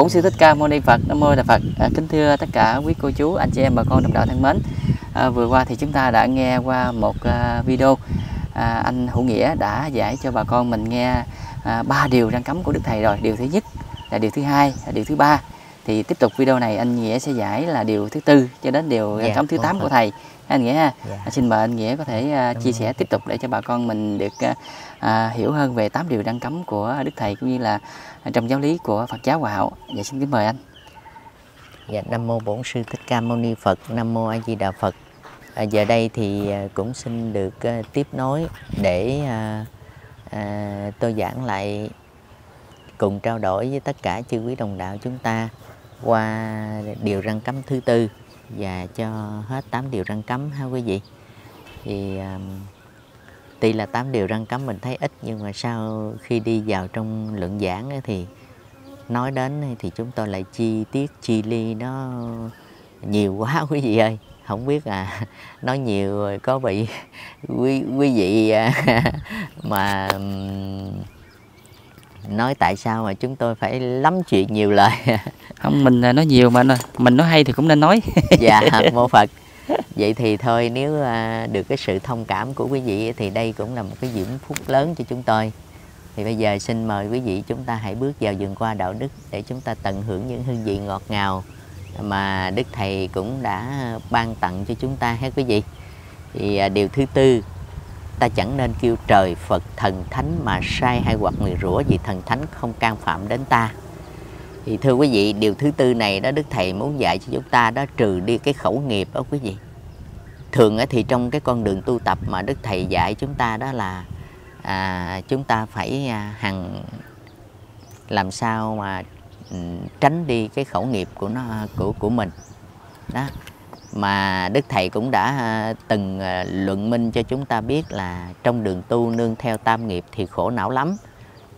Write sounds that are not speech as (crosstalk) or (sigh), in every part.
bổn sư thích ca mâu ni phật. Nam mô đại phật. À, kính thưa tất cả quý cô chú anh chị em bà con đồng đạo thân mến. À, vừa qua thì chúng ta đã nghe qua một à, video à, anh hữu nghĩa đã giải cho bà con mình nghe à, ba điều răn cấm của đức thầy rồi. Điều thứ nhất là điều thứ hai là điều thứ ba. Thì tiếp tục video này anh nghĩa sẽ giải là điều thứ tư cho đến điều Dạ, cấm thứ tám của thầy anh nghĩa ha Dạ. À, xin mời anh nghĩa có thể Đúng chia sẻ tiếp tục để cho bà con mình được à, hiểu hơn về tám điều răn cấm của đức thầy cũng như là trong giáo lý của Phật giáo Hòa Hảo. Dạ xin kính mời anh. Dạ, Nam mô Bổn sư Thích Ca Mâu Ni Phật, Nam mô A Di Đà Phật. À, giờ đây thì cũng xin được à, tiếp nối để à, à, tôi giảng lại cùng trao đổi với tất cả chư quý đồng đạo chúng ta qua điều răn cấm thứ tư và cho hết 8 điều răn cấm ha quý vị. Thì um, tuy là 8 điều răn cấm mình thấy ít nhưng mà sau khi đi vào trong luận giảng thì nói đến thì chúng tôi lại chi tiết chi ly nó nhiều quá (laughs) quý vị ơi không biết là (laughs) nói nhiều rồi có bị (laughs) quý quý vị à, mà nói tại sao mà chúng tôi phải lắm chuyện nhiều lời không mình à, nói nhiều mà mình nói hay thì cũng nên nói. (laughs) dạ (laughs) mô phật. Vậy thì thôi nếu à, được cái sự thông cảm của quý vị thì đây cũng là một cái diễm phúc lớn cho chúng tôi. Thì bây giờ xin mời quý vị chúng ta hãy bước vào vườn qua đạo đức để chúng ta tận hưởng những hương vị ngọt ngào mà đức thầy cũng đã ban tặng cho chúng ta hết quý vị. Thì à, điều thứ tư ta chẳng nên kêu trời phật thần thánh mà sai hay hoặc nguyền rủa vì thần thánh không can phạm đến ta thì thưa quý vị điều thứ tư này đó đức thầy muốn dạy cho chúng ta đó trừ đi cái khẩu nghiệp đó quý vị. Thường thì trong cái con đường tu tập mà đức thầy dạy chúng ta đó là à, chúng ta phải à, hằng làm sao mà ừ, tránh đi cái khẩu nghiệp của nó của của mình. Đó. Mà đức thầy cũng đã à, từng à, luận minh cho chúng ta biết là trong đường tu nương theo tam nghiệp thì khổ não lắm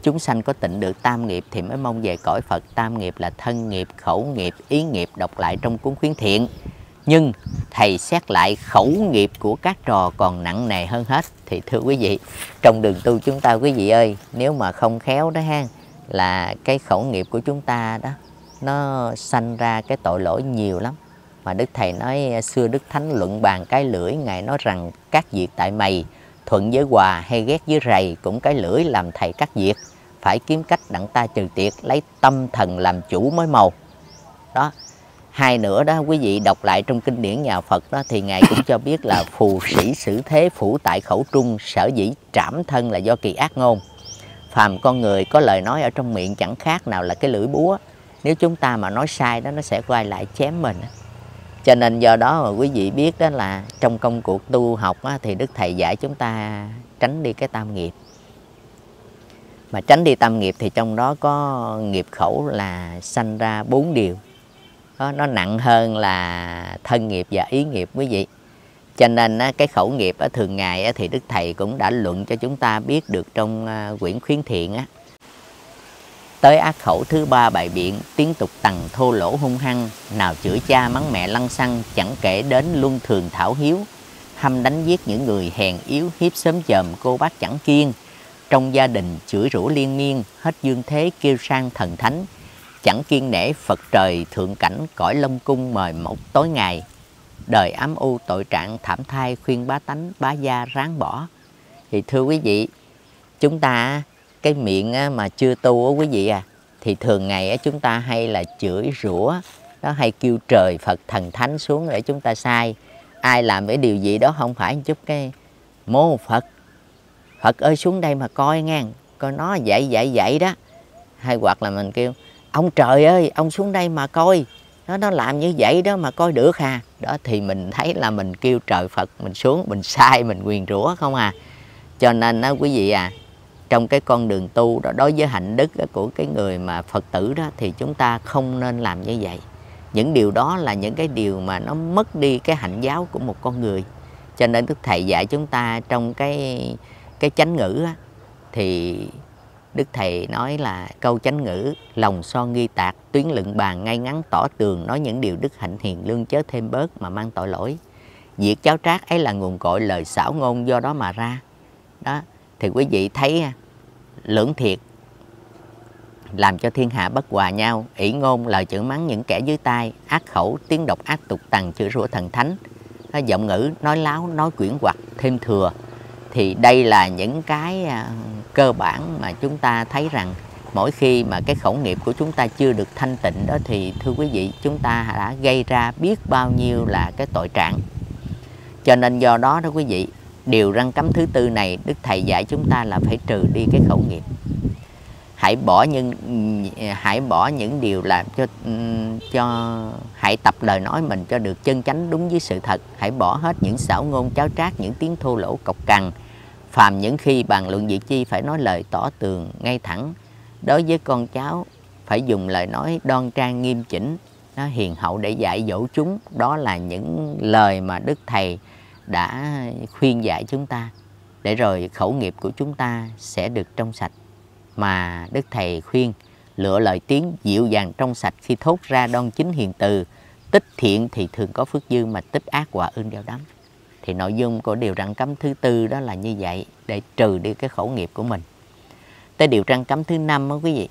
chúng sanh có tịnh được tam nghiệp thì mới mong về cõi Phật. Tam nghiệp là thân nghiệp, khẩu nghiệp, ý nghiệp đọc lại trong cuốn khuyến thiện. Nhưng thầy xét lại khẩu nghiệp của các trò còn nặng nề hơn hết thì thưa quý vị, trong đường tu chúng ta quý vị ơi, nếu mà không khéo đó ha, là cái khẩu nghiệp của chúng ta đó, nó sanh ra cái tội lỗi nhiều lắm. Mà đức thầy nói, xưa đức thánh luận bàn cái lưỡi, ngài nói rằng các việc tại mày, thuận với hòa hay ghét với rầy cũng cái lưỡi làm thầy cắt việc phải kiếm cách đặng ta trừ tiệt lấy tâm thần làm chủ mới màu. Đó hai nữa đó quý vị đọc lại trong kinh điển nhà Phật đó thì ngài cũng cho biết là phù sĩ xử thế phủ tại khẩu trung sở dĩ trảm thân là do kỳ ác ngôn. Phàm con người có lời nói ở trong miệng chẳng khác nào là cái lưỡi búa. Nếu chúng ta mà nói sai đó nó sẽ quay lại chém mình. Cho nên do đó mà quý vị biết đó là trong công cuộc tu học á, thì đức thầy dạy chúng ta tránh đi cái tam nghiệp mà tránh đi tam nghiệp thì trong đó có nghiệp khẩu là sanh ra bốn điều. Đó, nó nặng hơn là thân nghiệp và ý nghiệp quý vị. Cho nên cái khẩu nghiệp ở thường ngày thì đức thầy cũng đã luận cho chúng ta biết được trong à, quyển khuyến thiện á. Tới ác khẩu thứ ba bài biện tiếng tục tằng thô lỗ hung hăng nào chửi cha mắng mẹ lăng xăng chẳng kể đến luân thường thảo hiếu. Hâm đánh giết những người hèn yếu hiếp sớm chờm cô bác chẳng kiên trong gia đình chửi rủa liên miên, hết dương thế kêu sang thần thánh. Chẳng kiên nể phật trời thượng cảnh cõi long cung mời một tối ngày. Đời ám u tội trạng thảm thai khuyên bá tánh, bá gia ráng bỏ. Thì thưa quý vị, chúng ta, cái miệng mà chưa tu á quý vị à thì thường ngày chúng ta hay là chửi rủa, đó hay kêu trời phật thần thánh xuống để chúng ta sai. Ai làm cái điều gì đó không phải chút cái mô phật phật ơi, xuống đây mà coi ngang coi nó vậy vậy vậy đó. Hay hoặc là mình kêu, ông trời ơi, ông xuống đây mà coi. Nó nó làm như vậy đó mà coi được hà. Đó thì mình thấy là mình kêu trời phật, mình xuống, mình sai, mình quyền rủa không à. Cho nên đó quý vị à trong cái con đường tu đó, đối với hạnh đức của cái người mà phật tử đó, thì chúng ta không nên làm như vậy. Những điều đó là những cái điều mà nó mất đi cái hạnh giáo của một con người. Cho nên đức thầy dạy chúng ta trong cái cái chánh ngữ á, thì đức thầy nói là câu chánh ngữ lòng so nghi tạc tuyến lượng bàn ngay ngắn tỏ tường nói những điều đức hạnh hiền lương chớ thêm bớt mà mang tội lỗi. Việc cháo trác ấy là nguồn cội lời xảo ngôn do đó mà ra. Đó thì quý vị thấy lưỡng thiệt làm cho thiên hạ bất hòa nhau ỷ ngôn lời chữ mắng những kẻ dưới tay ác khẩu tiếng độc ác tục tằng chữ rủa thần thánh. Giọng ngữ nói láo nói quyển hoặc thêm thừa thì đây là những cái à, cơ bản mà chúng ta thấy rằng mỗi khi mà cái khẩu nghiệp của chúng ta chưa được thanh tịnh đó thì, thưa quý vị, chúng ta đã gây ra biết bao nhiêu là cái tội trạng. Cho nên do đó đó quý vị, điều răng cấm thứ tư này đức thầy dạy chúng ta là phải trừ đi cái khẩu nghiệp. Hãy bỏ những, hãy bỏ những điều làm cho cho, hãy tập lời nói mình cho được chân chánh đúng với sự thật. Hãy bỏ hết những xảo ngôn, cháo trác, những tiếng thô lỗ cộc cằn phàm những khi bàn luận việc chi phải nói lời tỏ tường ngay thẳng, đối với con cháu phải dùng lời nói đoan trang nghiêm chỉnh, nó hiền hậu để dạy dỗ chúng. Đó là những lời mà đức thầy đã khuyên dạy chúng ta, để rồi khẩu nghiệp của chúng ta sẽ được trong sạch. Mà đức thầy khuyên, lựa lời tiếng dịu dàng trong sạch khi thốt ra đoan chính hiền từ, tích thiện thì thường có phước dư mà tích ác quả ương đeo đắm thì nội dung của điều răn cấm thứ tư đó là như vậy, để trừ đi cái khẩu nghiệp của mình. Tới điều răn cấm thứ năm đó quý vị,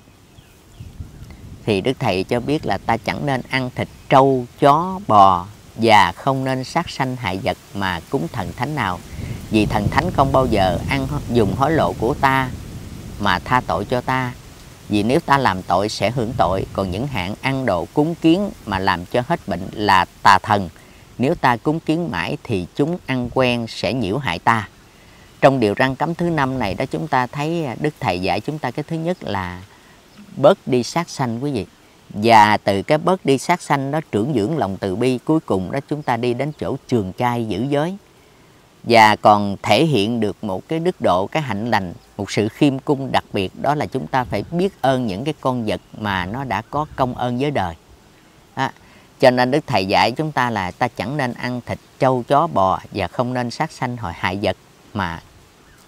thì đức thầy cho biết là ta chẳng nên ăn thịt trâu, chó, bò và không nên sát sanh hại vật mà cúng thần thánh nào. Vì thần thánh không bao giờ ăn dùng hối lộ của ta mà tha tội cho ta. Vì nếu ta làm tội sẽ hưởng tội, còn những hạng ăn đồ cúng kiến mà làm cho hết bệnh là tà thần nếu ta cúng kiến mãi thì chúng ăn quen sẽ nhiễu hại ta. Trong điều răn cấm thứ năm này đó chúng ta thấy à, đức thầy dạy chúng ta cái thứ nhất là bớt đi sát sanh quý vị. Và từ cái bớt đi sát sanh đó trưởng dưỡng lòng từ bi cuối cùng đó chúng ta đi đến chỗ trường trai giữ giới. Và còn thể hiện được một cái đức độ cái hạnh lành một sự khiêm cung đặc biệt đó là chúng ta phải biết ơn những cái con vật mà nó đã có công ơn với đời. À, cho nên đức thầy dạy chúng ta là ta chẳng nên ăn thịt, trâu, chó, bò và không nên sát sanh hồi hại vật mà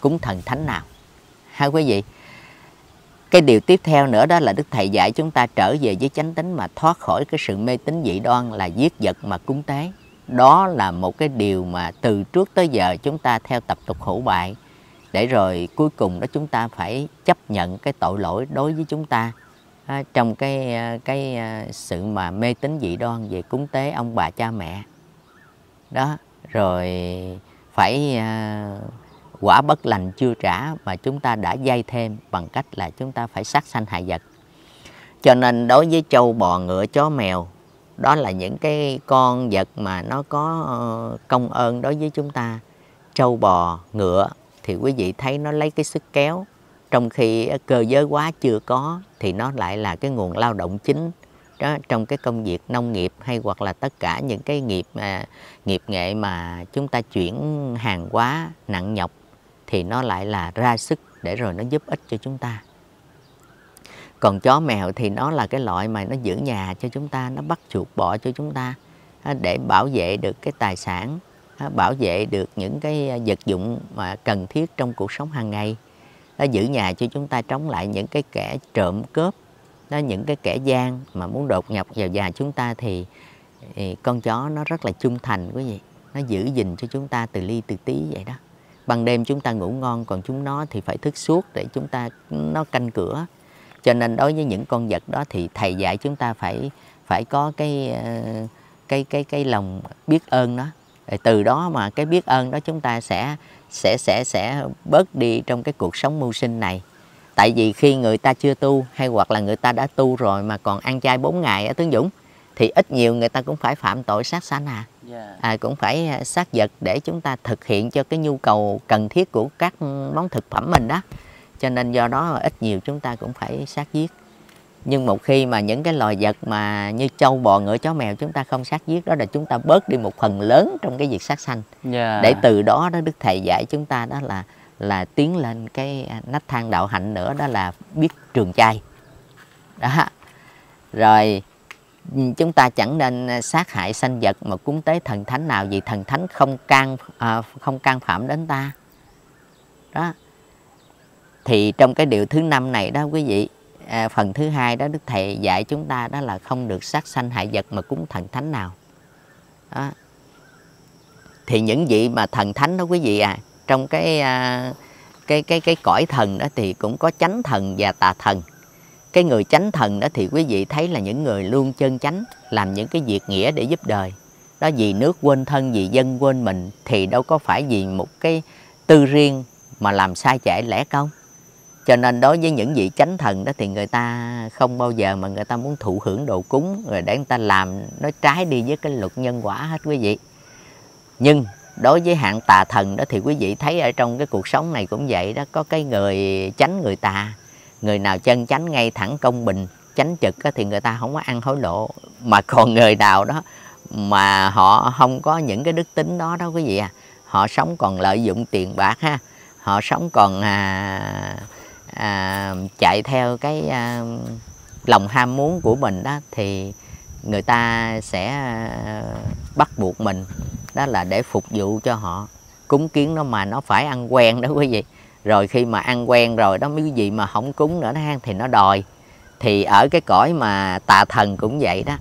cúng thần thánh nào. Hai quý vị, cái điều tiếp theo nữa đó là đức thầy dạy chúng ta trở về với chánh tính mà thoát khỏi cái sự mê tín dị đoan là giết vật mà cúng tế. Đó là một cái điều mà từ trước tới giờ chúng ta theo tập tục hữu bại. Để rồi cuối cùng đó chúng ta phải chấp nhận cái tội lỗi đối với chúng ta à, trong cái ờ, cái ờ, sự mà mê tín dị đoan về cúng tế ông bà cha mẹ. Đó rồi phải à, quả bất lành chưa trả mà chúng ta đã dây thêm bằng cách là chúng ta phải sát sanh hại vật. Cho nên đối với trâu bò ngựa chó mèo đó là những cái con vật mà nó có công ơn đối với chúng ta. Trâu bò ngựa thì quý vị thấy nó lấy cái sức kéo trong khi ờ, cơ giới hóa chưa có thì nó lại là cái nguồn lao động chính. Đó trong cái công việc nông nghiệp hay hoặc là tất cả những cái nghiệp à, nghiệp nghệ mà chúng ta chuyển hàng hóa nặng nhọc thì nó lại là ra sức để rồi nó giúp ích cho chúng ta. Còn chó mèo thì nó là cái loại mà nó giữ nhà cho chúng ta nó bắt chuột bọ cho chúng ta à, để bảo vệ được cái tài sản à, bảo vệ được những cái à, vật dụng mà cần thiết trong cuộc sống hàng ngày nó giữ nhà cho chúng ta chống lại những cái kẻ trộm cướp. Nó những cái kẻ gian mà muốn đột nhập vào nhà chúng ta thì, thì con chó nó rất là trung thành quý vị. Nó giữ gìn cho chúng ta từ ly từ tí vậy đó. Ban đêm chúng ta ngủ ngon còn chúng nó thì phải thức suốt để chúng ta nó canh cửa. Cho nên đối với những con vật đó thì thầy dạy chúng ta phải phải có cái ờ, cái cái cái lòng biết ơn nó từ đó mà cái biết ơn đó chúng ta sẽ sẽ sẽ sẽ bớt đi trong cái cuộc sống mưu sinh này. Tại vì khi người ta chưa tu hay hoặc là người ta đã tu rồi mà còn ăn chay 4 ngày ở tướng dũng thì ít nhiều người ta cũng phải phạm tội sát sanh à. À cũng phải à, sát vật để chúng ta thực hiện cho cái nhu cầu cần thiết của các món thực phẩm mình đó. Cho nên do đó ít nhiều chúng ta cũng phải sát giết nhưng một khi mà những cái loài vật mà như trâu bò ngựa chó mèo chúng ta không sát giết đó là chúng ta bớt đi một phần lớn trong cái việc sát sanh yeah. Dạ. để từ đó đó đức thầy dạy chúng ta đó là là tiến lên cái nách thang đạo hạnh nữa đó là biết trường chay đó rồi chúng ta chẳng nên sát hại sanh vật mà cúng tế thần thánh nào vì thần thánh không can à, không can phạm đến ta đó thì trong cái điều thứ năm này đó quý vị à, phần thứ hai đó đức thầy dạy chúng ta đó là không được sát sanh hại vật mà cúng thần thánh nào. Đó. thì những vị mà thần thánh đó quý vị à trong cái à, cái cái cái cõi thần đó thì cũng có chánh thần và tà thần. Cái người chánh thần đó thì quý vị thấy là những người luôn chân chánh làm những cái việc nghĩa để giúp đời. Đó vì nước quên thân vì dân quên mình thì đâu có phải vì một cái tư riêng mà làm sai chạy lẽ công cho nên đối với những vị chánh thần đó thì người ta không bao giờ mà người ta muốn thụ hưởng đồ cúng rồi để người ta làm nó trái đi với cái luật nhân quả hết quý vị. Nhưng đối với hạng tà thần đó thì quý vị thấy ở trong cái cuộc sống này cũng vậy đó có cái người chánh người tà người nào chân chánh ngay thẳng công bình chánh trực thì người ta không có ăn hối lộ. Mà còn người nào đó mà họ không có những cái đức tính đó đó quý vị à họ sống còn lợi dụng tiền bạc ha họ sống còn à, à, chạy theo cái à, lòng ham muốn của mình đó thì người ta sẽ à, bắt buộc mình đó là để phục vụ cho họ. Cúng kiến nó mà nó phải ăn quen đó quý vị. Rồi khi mà ăn quen rồi đó mấy gì mà không cúng nữa đó thì nó đòi. Thì ở cái cõi mà tà thần cũng vậy đó,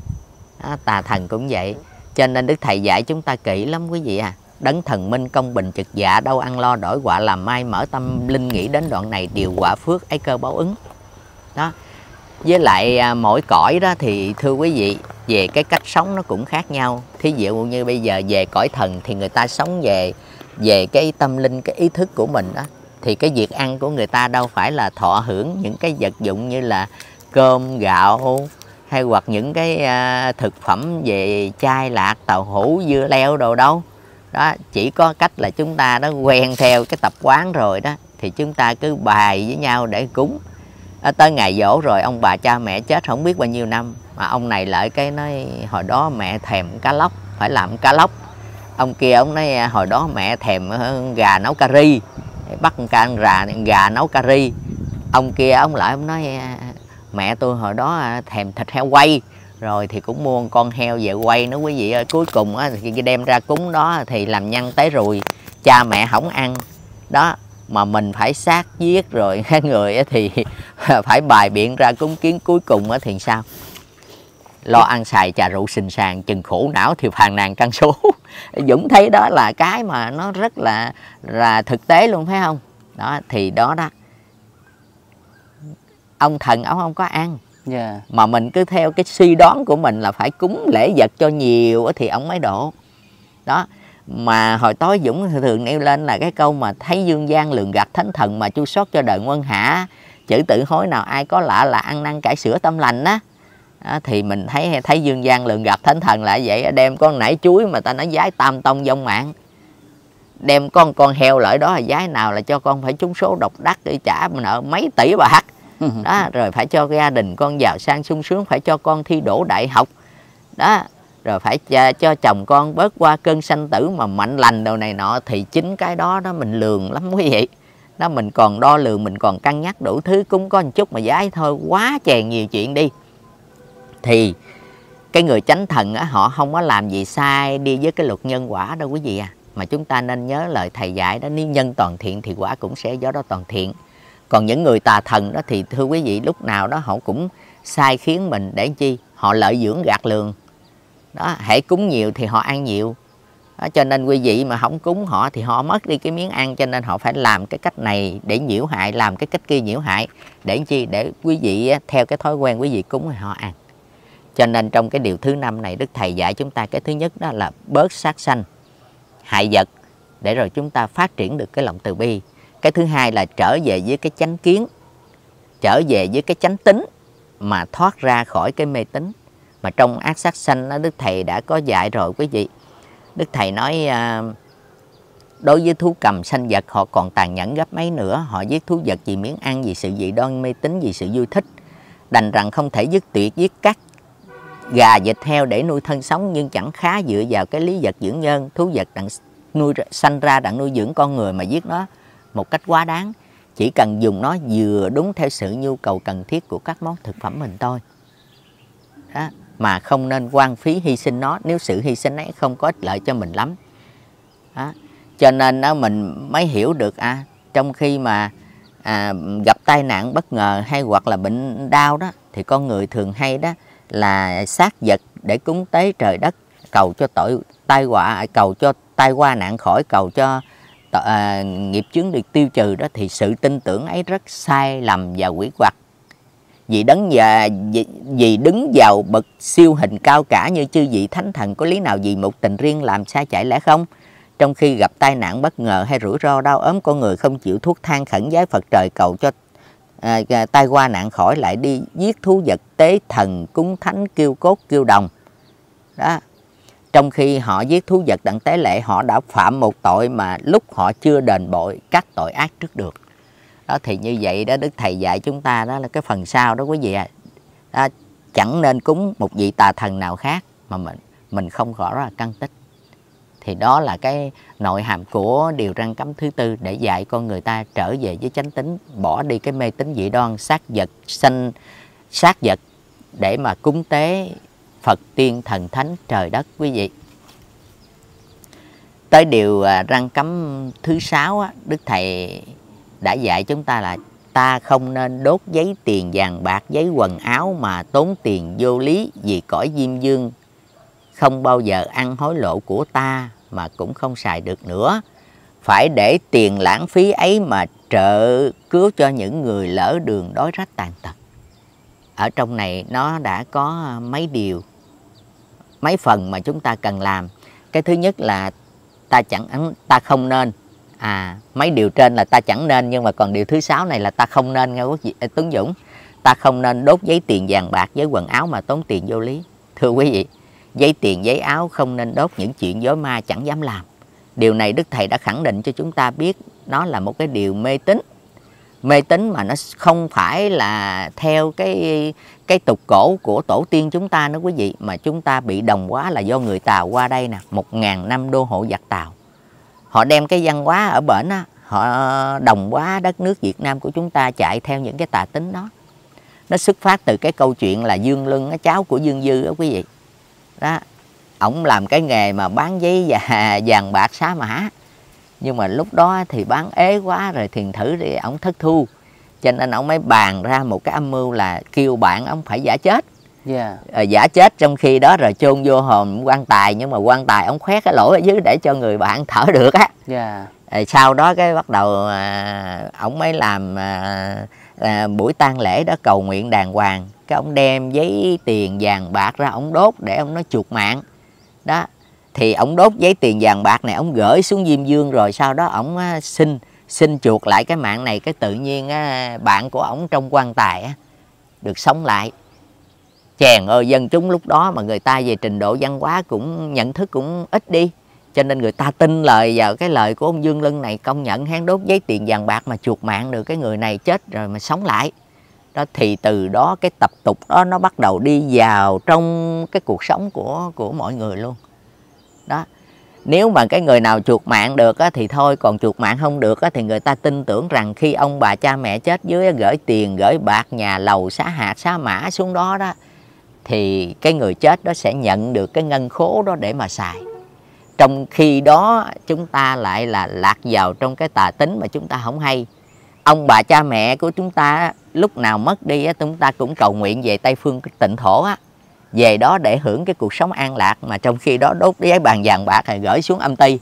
đó tà thần cũng vậy. Cho nên đức thầy dạy chúng ta kỹ lắm quý vị à đấng thần minh công bình trực dạ đâu ăn lo đổi quả làm mai mở tâm linh nghĩ đến đoạn này điều quả phước ấy cơ báo ứng. Đó. Với lại à, mỗi cõi đó thì thưa quý vị về cái cách sống nó cũng khác nhau. Thí dụ như bây giờ về cõi thần thì người ta sống về về cái tâm linh cái ý thức của mình đó thì cái việc ăn của người ta đâu phải là thọ hưởng những cái vật dụng như là cơm gạo hay hoặc những cái à, thực phẩm về chai lạc tàu hũ dưa leo đồ đâu đó chỉ có cách là chúng ta đó quen theo cái tập quán rồi đó thì chúng ta cứ bài với nhau để cúng. À, tới ngày dỗ rồi ông bà cha mẹ chết không biết bao nhiêu năm mà ông này lại cái nói hồi đó mẹ thèm cá lóc phải làm cá lóc. Ông kia ông nói hồi đó mẹ thèm ờ, gà nấu cà ri. Bắt con gà gà nấu cà ri. Ông kia ông lại ông nói mẹ tôi hồi đó ờ, thèm thịt heo quay rồi thì cũng mua con heo về quay nữa quý vị ơi. Cuối cùng á, thì đem ra cúng đó thì làm nhăn tới rồi cha mẹ không ăn. Đó mà mình phải sát giết rồi. (laughs) Cái người thì (laughs) phải bài biện ra cúng kiến cuối cùng thì sao? Lo ăn xài trà rượu sình sàng chừng khổ não thì phàn nàn căn số. (laughs) Dũng thấy đó là cái mà nó rất là là thực tế luôn phải không? Đó thì đó đó. Ông thần ông không có ăn yeah. mà mình cứ theo cái suy đoán của mình là phải cúng lễ vật cho nhiều thì ông mới độ. Đó. Mà hồi tối dũng thường nêu lên là cái câu mà thấy dương gian lường gạt thánh thần mà chu sót cho đời quân hạ chữ tự hối nào ai có lạ là ăn năn cải sửa tâm lành á. Đó, thì mình thấy thấy dương gian lường gạt thánh thần lại vậy đem con nải chuối mà ta nói giái tam tông vong mạng. Đem con con heo lại đó là giái nào là cho con phải trúng số độc đắc để trả nợ mấy tỷ bạc (laughs) đó rồi phải cho gia đình con giàu sang sung sướng phải cho con thi đỗ đại học. Đó rồi phải cho, cho chồng con bớt qua cơn sanh tử mà mạnh lành đồ này nọ thì chính cái đó đó mình lường lắm quý vị. Đó mình còn đo lường mình còn cân nhắc đủ thứ cũng có một chút mà giá thôi quá chèn nhiều chuyện đi. Thì cái người chánh thần á, họ không có làm gì sai đi với cái luật nhân quả đâu quý vị à. Mà chúng ta nên nhớ lời thầy dạy đó nếu nhân toàn thiện thì quả cũng sẽ do đó toàn thiện còn những người tà thần đó thì thưa quý vị lúc nào đó họ cũng sai khiến mình để chi? Họ lợi dưỡng gạt lường. Đó hãy cúng nhiều thì họ ăn nhiều. Đó, cho nên quý vị mà không cúng họ thì họ mất đi cái miếng ăn cho nên họ phải làm cái cách này để nhiễu hại làm cái cách kia nhiễu hại để chi? Để quý vị theo cái thói quen quý vị cúng thì họ ăn. Cho nên trong cái điều thứ năm này đức thầy dạy chúng ta cái thứ nhất đó là bớt sát sanh hại vật để rồi chúng ta phát triển được cái lòng từ bi cái thứ hai là trở về với cái chánh kiến trở về với cái chánh tính mà thoát ra khỏi cái mê tín. Mà trong ác sát sanh đó, đức thầy đã có dạy rồi quý vị. Đức thầy nói à, đối với thú cầm sanh vật họ còn tàn nhẫn gấp mấy nữa. Họ giết thú vật vì miếng ăn vì sự dị đoan mê tín vì sự vui thích. Đành rằng không thể dứt tuyệt giết cắt gà vịt heo để nuôi thân sống nhưng chẳng khá dựa vào cái lý vật dưỡng nhân. Thú vật đặng nuôi sanh ra đặng nuôi dưỡng con người mà giết nó một cách quá đáng chỉ cần dùng nó vừa đúng theo sự nhu cầu cần thiết của các món thực phẩm mình thôi đó. mà không nên quan phí hy sinh nó nếu sự hy sinh ấy không có ích lợi cho mình lắm đó. cho nên đó, mình mới hiểu được à trong khi mà à, gặp tai nạn bất ngờ hay hoặc là bệnh đau đó thì con người thường hay đó là sát vật để cúng tế trời đất cầu cho tội tai họa cầu cho tai qua nạn khỏi cầu cho à, nghiệp chướng được tiêu trừ đó thì sự tin tưởng ấy rất sai lầm và quỷ quặc. Vì đấng và vì, vì đứng vào bậc siêu hình cao cả như chư vị thánh thần có lý nào vì một tình riêng làm sai chạy lẽ không? Trong khi gặp tai nạn bất ngờ hay rủi ro đau ốm con người không chịu thuốc than khẩn giái Phật trời cầu cho à, à, tai qua nạn khỏi lại đi giết thú vật tế thần cúng thánh kêu cốt kêu đồng. Đó trong khi họ giết thú vật đặng tế lệ họ đã phạm một tội mà lúc họ chưa đền bội các tội ác trước được đó, thì như vậy đó, đức thầy dạy chúng ta đó là cái phần sau đó quý vị ạ à. chẳng nên cúng một vị tà thần nào khác mà mình mình không rõ là căn tích thì đó là cái nội hàm của điều răn cấm thứ tư để dạy con người ta trở về với chánh tính, bỏ đi cái mê tín dị đoan, sát vật, sanh, sát vật để mà cúng tế Phật tiên thần thánh trời đất quý vị. Tới điều à, răng cấm thứ sáu Đức Thầy đã dạy chúng ta là ta không nên đốt giấy tiền vàng bạc, giấy quần áo mà tốn tiền vô lý vì cõi diêm dương. Không bao giờ ăn hối lộ của ta mà cũng không xài được nữa. Phải để tiền lãng phí ấy mà trợ cứu cho những người lỡ đường đói rách tàn tật. Ở trong này nó đã có mấy điều mấy phần mà chúng ta cần làm. Cái thứ nhất là ta chẳng ta không nên. À mấy điều trên là ta chẳng nên, nhưng mà còn điều thứ sáu này là ta không nên, nghe quốc vị à, Tuấn Dũng. Ta không nên đốt giấy tiền vàng bạc với quần áo mà tốn tiền vô lý. Thưa quý vị, giấy tiền, giấy áo không nên đốt những chuyện dối ma chẳng dám làm. Điều này đức thầy đã khẳng định cho chúng ta biết, nó là một cái điều mê tín. Mê tín mà nó không phải là theo cái cái tục cổ của tổ tiên chúng ta nữa quý vị, mà chúng ta bị đồng hóa là do người Tàu qua đây nè, một ngàn năm đô hộ giặc Tàu. Họ đem cái văn hóa ở bển á, họ đồng hóa đất nước Việt Nam của chúng ta chạy theo những cái tà tính đó. Nó xuất phát từ cái câu chuyện là Dương Lân cháu của Dương Dư đó quý vị. Đó, ổng làm cái nghề mà bán giấy và (laughs) vàng bạc xá mã. Nhưng mà lúc đó thì bán ế quá rồi thiền thử thì ổng thất thu cho nên ổng mới bàn ra một cái âm mưu là kêu bạn ổng phải giả chết yeah. À, giả chết trong khi đó rồi chôn vô hòm quan tài nhưng mà quan tài ổng khoét cái lỗ ở dưới để cho người bạn thở được á yeah. À, sau đó cái bắt đầu à, ổng mới làm à, à, buổi tang lễ đó cầu nguyện đàng hoàng cái ông đem giấy tiền vàng bạc ra ông đốt để ông nói chuột mạng đó thì ông đốt giấy tiền vàng bạc này ông gửi xuống diêm dương rồi sau đó ông xin xin chuột lại cái mạng này, cái tự nhiên bạn của ổng trong quan tài được sống lại. Chèn ơi, dân chúng lúc đó mà người ta về trình độ văn hóa cũng, nhận thức cũng ít đi. Cho nên người ta tin lời vào cái lời của ông Dương Lân này, công nhận hán đốt giấy tiền vàng bạc mà chuột mạng được cái người này chết rồi mà sống lại. Đó, thì từ đó cái tập tục đó nó bắt đầu đi vào trong cái cuộc sống của của mọi người luôn. Đó nếu mà cái người nào chuột mạng được á, thì thôi còn chuột mạng không được á, thì người ta tin tưởng rằng khi ông bà cha mẹ chết dưới gửi tiền gửi bạc nhà lầu xá hạt xá mã xuống đó đó thì cái người chết đó sẽ nhận được cái ngân khố đó để mà xài. Trong khi đó chúng ta lại là lạc vào trong cái tà tính mà chúng ta không hay. Ông bà cha mẹ của chúng ta lúc nào mất đi chúng ta cũng cầu nguyện về tây phương tịnh thổ á về đó để hưởng cái cuộc sống an lạc mà trong khi đó đốt giấy bàn vàng bạc rồi gửi xuống âm ty.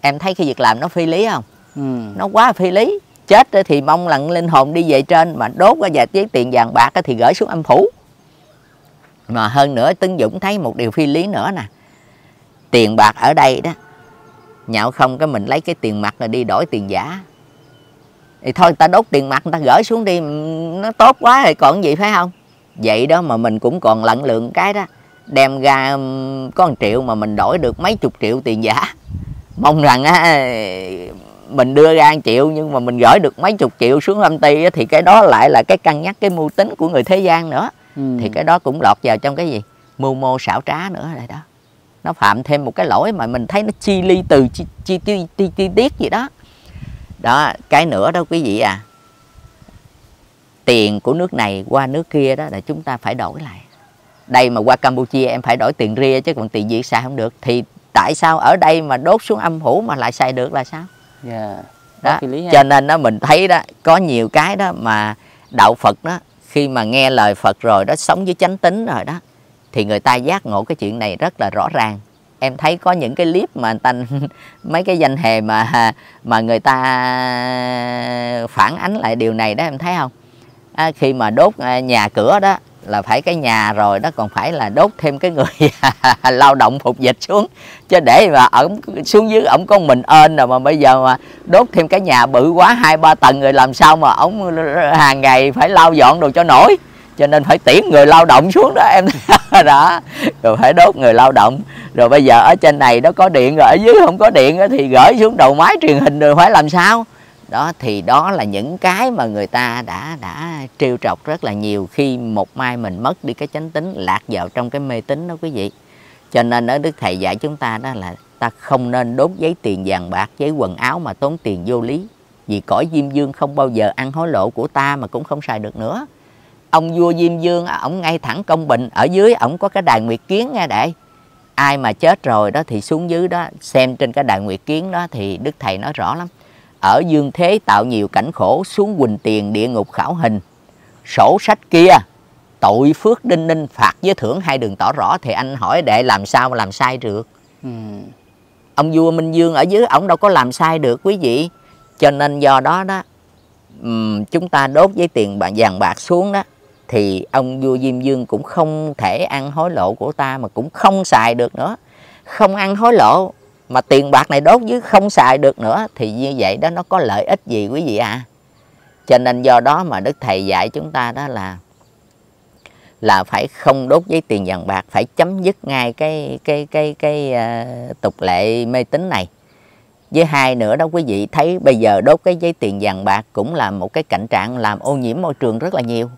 Em thấy cái việc làm nó phi lý không? Ừ. nó quá phi lý. Chết thì mong là linh hồn đi về trên mà đốt ra vài giấy tiền vàng bạc thì gửi xuống âm phủ. Mà hơn nữa Tấn Dũng thấy một điều phi lý nữa nè. Tiền bạc ở đây đó nhạo không cái mình lấy cái tiền mặt là đi đổi tiền giả. Thì thôi ta đốt tiền mặt người ta gửi xuống đi nó tốt quá thì còn gì phải không vậy đó mà mình cũng còn lận lượng cái đó. Đem ra có một triệu mà mình đổi được mấy chục triệu tiền giả. Mong rằng á mình đưa ra một triệu nhưng mà mình gửi được mấy chục triệu xuống âm ty thì cái đó lại là cái cân nhắc cái mưu tính của người thế gian nữa. Ừ. thì cái đó cũng lọt vào trong cái gì? Mưu mô xảo trá nữa đây đó. Nó phạm thêm một cái lỗi mà mình thấy nó chi ly từ chi chi chi, chi, chi tiết gì đó. Đó cái nữa đó quý vị à tiền của nước này qua nước kia đó là chúng ta phải đổi lại. Đây mà qua Campuchia em phải đổi tiền ria chứ còn tiền Việt xài không được. Thì tại sao ở đây mà đốt xuống âm phủ mà lại xài được là sao? Yeah. Dạ, đó cho nên đó mình thấy đó có nhiều cái đó mà đạo Phật đó khi mà nghe lời Phật rồi đó sống với chánh tính rồi đó thì người ta giác ngộ cái chuyện này rất là rõ ràng. Em thấy có những cái clip mà người ta (laughs) mấy cái danh hề mà mà người ta phản ánh lại điều này đó em thấy không à, khi mà đốt à, nhà cửa đó là phải cái nhà rồi đó còn phải là đốt thêm cái người (laughs) lao động phục dịch xuống. Chứ để mà ổng xuống dưới ổng có mình ơn rồi mà bây giờ mà đốt thêm cái nhà bự quá hai ba tầng rồi làm sao mà ổng hàng ngày phải lau dọn đồ cho nổi. Cho nên phải tiễn người lao động xuống đó em (laughs) đó. Rồi phải đốt người lao động. Rồi bây giờ ở trên này nó có điện rồi ở dưới không có điện thì gửi xuống đầu máy truyền hình rồi phải làm sao? Đó, thì đó là những cái mà người ta đã đã trêu trọc rất là nhiều khi một mai mình mất đi cái chánh tính, lạc vào trong cái mê tín đó quý vị. Cho nên ở đức thầy dạy chúng ta đó là ta không nên đốt giấy tiền vàng bạc, giấy quần áo mà tốn tiền vô lý. Vì cõi diêm dương không bao giờ ăn hối lộ của ta mà cũng không xài được nữa. Ông vua diêm dương, ổng ngay thẳng công bình, ở dưới ổng có cái đài nguyệt kiến nghe đệ ai mà chết rồi đó thì xuống dưới đó, xem trên cái đài nguyệt kiến đó thì đức thầy nói rõ lắm ở dương thế tạo nhiều cảnh khổ xuống quỳnh tiền địa ngục khảo hình. Sổ sách kia tội phước đinh ninh phạt với thưởng hai đường tỏ rõ thì anh hỏi đệ làm sao mà làm sai được? Ừ. ông vua minh dương ở dưới ổng đâu có làm sai được quý vị. Cho nên do đó đó chúng ta đốt với tiền bạc vàng bạc xuống đó thì ông vua diêm dương cũng không thể ăn hối lộ của ta mà cũng không xài được nữa. Không ăn hối lộ mà tiền bạc này đốt chứ không xài được nữa thì như vậy đó nó có lợi ích gì quý vị ạ à? cho nên do đó mà đức thầy dạy chúng ta đó là là phải không đốt giấy tiền vàng bạc phải chấm dứt ngay cái cái cái cái uh, tục lệ mê tín này với hai nữa đó quý vị thấy bây giờ đốt cái giấy tiền vàng bạc cũng là một cái cảnh trạng làm ô nhiễm môi trường rất là nhiều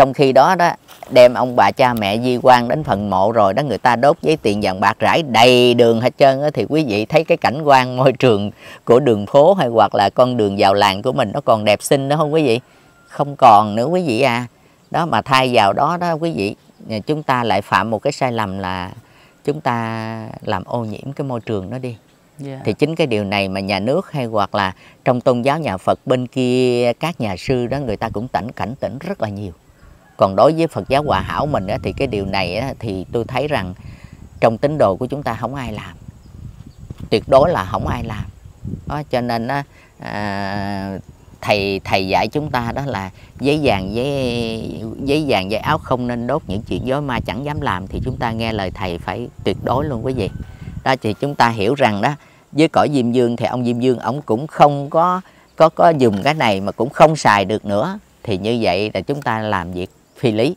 trong khi đó đó đem ông bà cha mẹ di quan đến phần mộ rồi đó người ta đốt giấy tiền vàng bạc rải đầy đường hết trơn đó, thì quý vị thấy cái cảnh quan (laughs) môi trường của đường phố hay hoặc là con đường vào làng của mình nó còn đẹp xinh đó không quý vị không còn nữa quý vị à đó mà thay vào đó đó quý vị chúng ta lại phạm một cái sai lầm là chúng ta làm ô nhiễm cái môi trường đó đi yeah. Dạ. thì chính cái điều này mà nhà nước hay hoặc là trong tôn giáo nhà Phật bên kia các nhà sư đó người ta cũng tỉnh cảnh tỉnh rất là nhiều còn đối với Phật giáo Hòa Hảo mình thì cái điều này thì tôi thấy rằng trong tín đồ của chúng ta không ai làm. Tuyệt đối là không ai làm. Đó, cho nên à, thầy thầy dạy chúng ta đó là giấy vàng giấy giấy vàng giấy áo không nên đốt những chuyện dối ma chẳng dám làm thì chúng ta nghe lời thầy phải tuyệt đối luôn quý vị. Đó thì chúng ta hiểu rằng đó với cõi diêm dương thì ông diêm dương ông cũng không có có có dùng cái này mà cũng không xài được nữa. Thì như vậy là chúng ta làm việc phi lý.